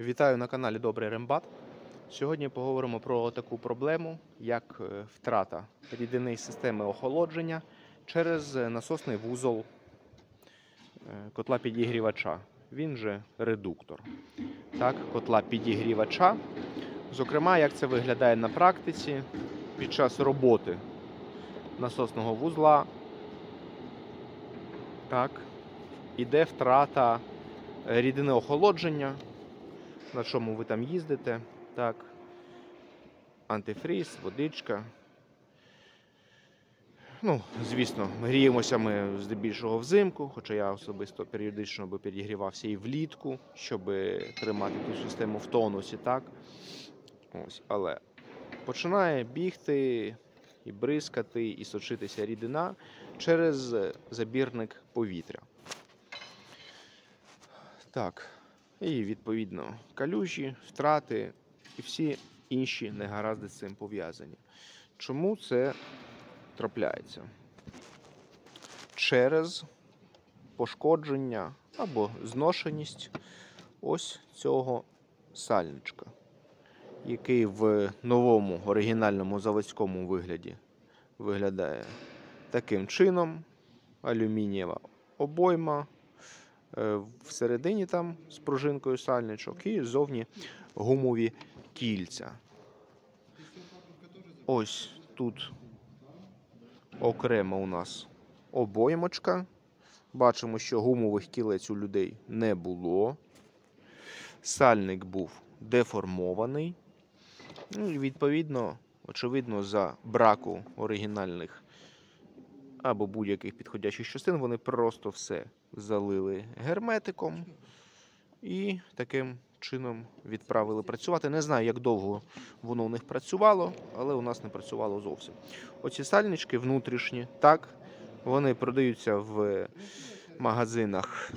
Вітаю на каналі Добрий Рембат. Сьогодні поговоримо про таку проблему, як е, втрата рідини системи охолодження через е, насосний вузол е, котла підігрівача. Він же редуктор. Так, котла підігрівача. Зокрема, як це виглядає на практиці під час роботи насосного вузла. Так, іде втрата рідини охолодження на чому ви там їздите. Так. Антифріз, водичка. Ну, звісно, гріємося ми здебільшого взимку, хоча я особисто періодично би підігрівався і влітку, щоб тримати ту систему в тонусі, так? Ось, але починає бігти і бризкати, і сочитися рідина через забірник повітря. Так. І відповідно калюжі, втрати і всі інші негаразди з цим пов'язані. Чому це трапляється? Через пошкодження або зношеність ось цього сальничка, який в новому оригінальному заводському вигляді виглядає таким чином: алюмінієва обойма. Е, Всередині там з пружинкою сальничок і ззовні гумові кільця. Ось тут окремо у нас обоймочка. Бачимо, що гумових кілець у людей не було. Сальник був деформований. Ну, відповідно, очевидно, за браку оригінальних або будь-яких підходячих частин, вони просто все залили герметиком і таким чином відправили працювати. Не знаю, як довго воно у них працювало, але у нас не працювало зовсім. Оці сальнички внутрішні, так, вони продаються в магазинах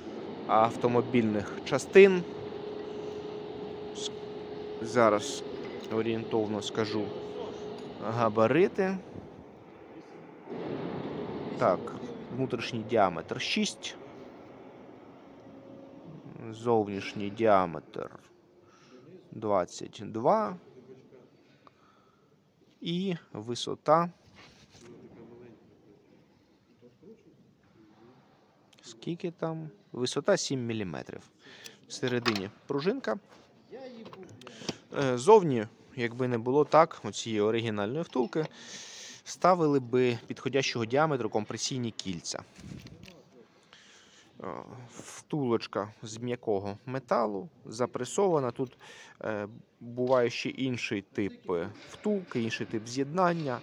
автомобільних частин. Зараз орієнтовно скажу габарити. Так, внутрішній діаметр 6. Зовнішній діаметр 22. І висота. Скільки там? Висота 7 мм. Всередині пружинка. Е, Зовні, якби не було так, оцієї оригінальної втулки, ставили би підходящого діаметру компресійні кільця. Е, Втулочка з м'якого металу, запресована. Тут е, буває ще інший тип е, втулки, інший тип з'єднання.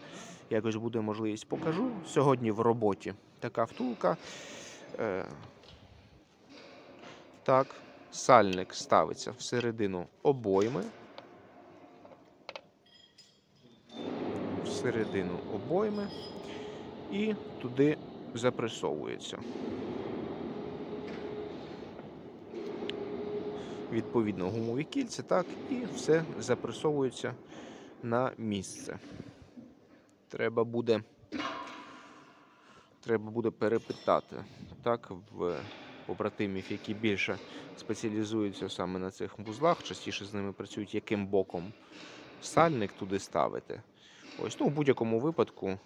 Якось буде можливість покажу. Сьогодні в роботі така втулка. Так, сальник ставиться всередину обойми. Всередину обойми і туди запресовується. Відповідно, гумові кільця, так, і все запресовується на місце. Треба буде, треба буде перепитати так, в побратимів, які більше спеціалізуються саме на цих вузлах, частіше з ними працюють, яким боком сальник туди ставити. Ось, ну, у будь-якому випадку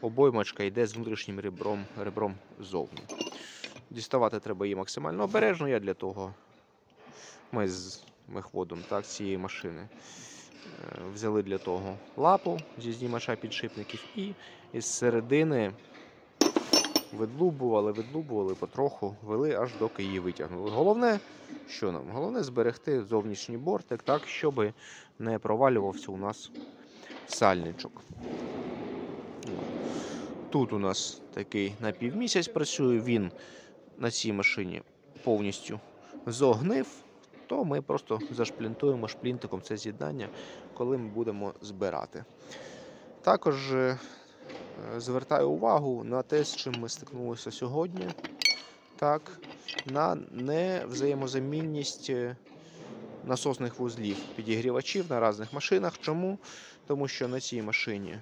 обоймачка йде з внутрішнім ребром, ребром ззовні. Діставати треба її максимально обережно. Я для того ми з мехводом так, цієї машини е, взяли для того лапу зі знімача підшипників і із середини видлубували, видлубували потроху, вели аж доки її витягнули. Головне, що нам? Головне зберегти зовнішній бортик так, щоб не провалювався у нас сальничок. Тут у нас такий напівмісяць працює, він на цій машині повністю зогнив, то ми просто зашплінтуємо шплінтиком це з'єднання, коли ми будемо збирати. Також е, звертаю увагу на те, з чим ми стикнулися сьогодні. Так, на невзаємозамінність е, насосних вузлів підігрівачів на різних машинах. Чому? Тому що на цій машині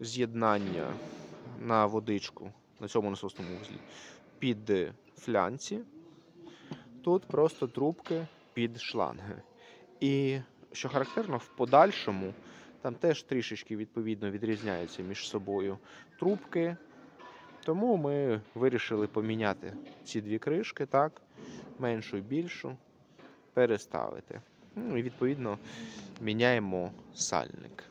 з'єднання на водичку на цьому насосному вузлі під флянці. Тут просто трубки під шланги. І що характерно, в подальшому там теж трішечки відповідно відрізняються між собою трубки. Тому ми вирішили поміняти ці дві кришки, так, меншу і більшу, переставити. Ну і відповідно міняємо сальник.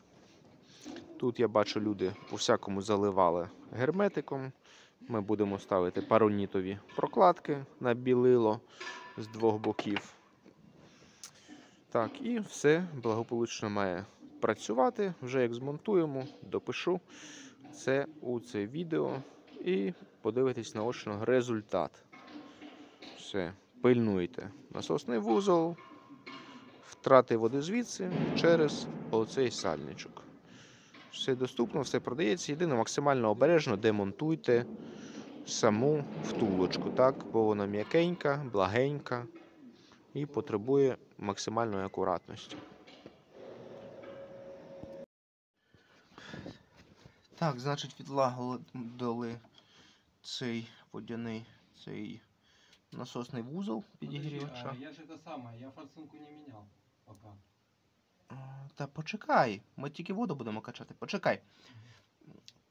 Тут я бачу, люди по всякому заливали герметиком. Ми будемо ставити паронітові прокладки на білило з двох боків. Так, і все благополучно має працювати. Вже як змонтуємо, допишу це у це відео і подивитись наочно результат. Все, пильнуйте. Насосний вузол, втрати води звідси через оцей сальничок. Все доступно, все продається. Єдине, максимально обережно демонтуйте саму втулочку, так? бо вона м'якенька, благенька і потребує максимальної акуратності. Так, значить, відлагодили цей водяний цей насосний вузол Подожди, а я же это самое, я форсунку не менял пока. Та почекай, ми тільки воду будемо качати. Почекай.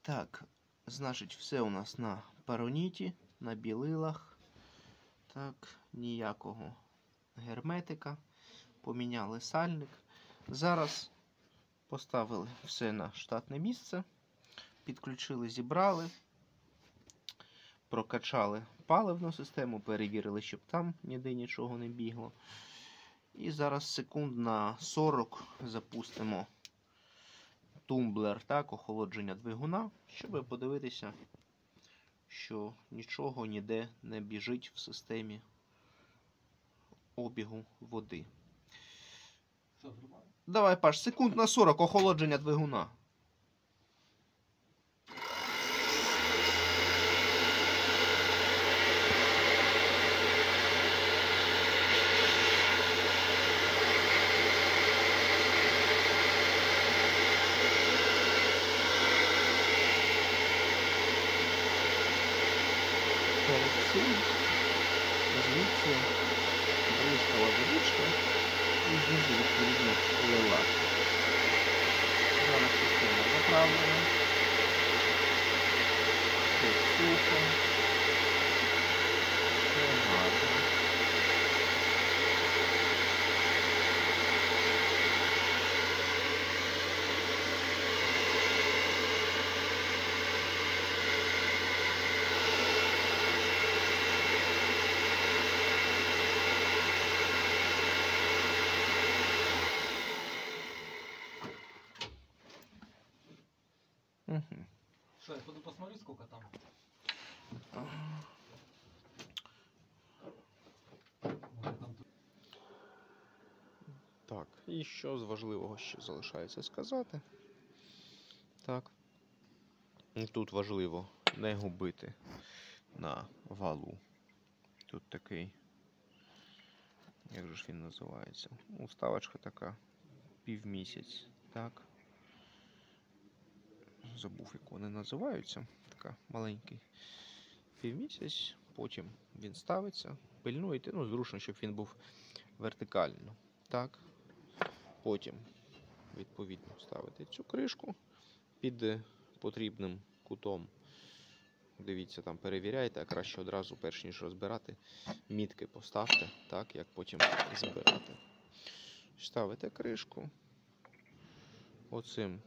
Так, значить, все у нас на пароніті, на білилах. Так, ніякого герметика. Поміняли сальник. Зараз поставили все на штатне місце. Підключили, зібрали. Прокачали паливну систему, перевірили, щоб там ніде нічого не бігло. І зараз секунд на 40 запустимо тумблер, так, охолодження двигуна, щоб подивитися, що нічого ніде не біжить в системі обігу води. Давай, Паш, секунд на 40 охолодження двигуна. Перед цим звідси бризкала водичка і знизу відповідно лила. Зараз система заправлена. Все сухо. Все гарно. Мгм. Что, я пойду посмотрю, сколько там? Так, і що з важливого ще залишається сказати. Так. Тут важливо не губити на валу. Тут такий. Як же ж він називається? Уставочка така півмісяць. Так. Забув, як вони називаються. Така маленький півмісяць. Потім він ставиться. Пильнуєте, ну, зручно, щоб він був вертикально. Так. Потім, відповідно, ставити цю кришку під потрібним кутом. Дивіться, там перевіряйте, а краще одразу, перш ніж розбирати, мітки поставте, так, як потім збирати. Ставите кришку. Оцим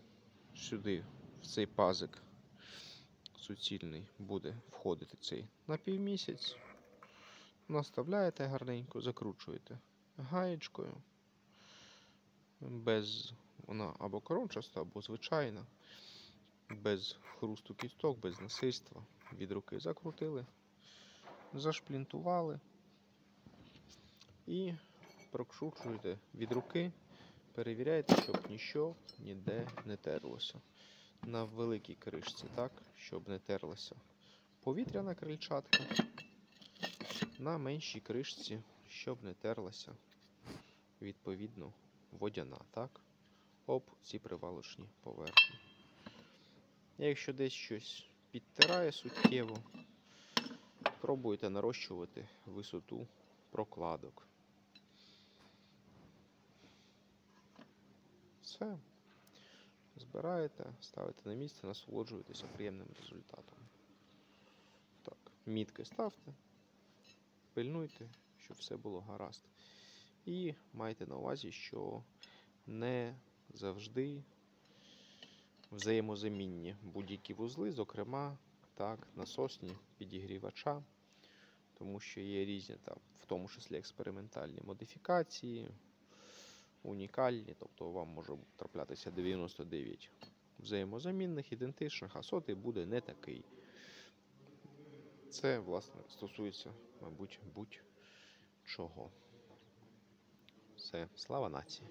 сюди, цей пазик суцільний, буде входити цей напівмісяць. Наставляєте гарненько, закручуєте гаєчкою без вона або корончаста, або звичайна, без хрусту кісток, без насильства. Від руки закрутили, зашплінтували і прокручуєте від руки, перевіряєте, щоб нічого ніде не терлося. На великій кришці, так, щоб не терлася повітряна крильчатка. На меншій кришці, щоб не терлася відповідно водяна, так? Об ці привалочні поверхні. Якщо десь щось підтирає суттєво, пробуйте нарощувати висоту прокладок. Все. Збираєте, ставите на місце, насолоджуєтеся приємним результатом. Так, мітки ставте, пильнуйте, щоб все було гаразд. І майте на увазі, що не завжди взаємозамінні будь-які вузли, зокрема, так, насосні підігрівача, тому що є різні там, в тому числі експериментальні модифікації, унікальні, тобто вам може траплятися 99 взаємозамінних, ідентичних, а сотий буде не такий. Це, власне, стосується, мабуть, будь-чого. Все, слава нації.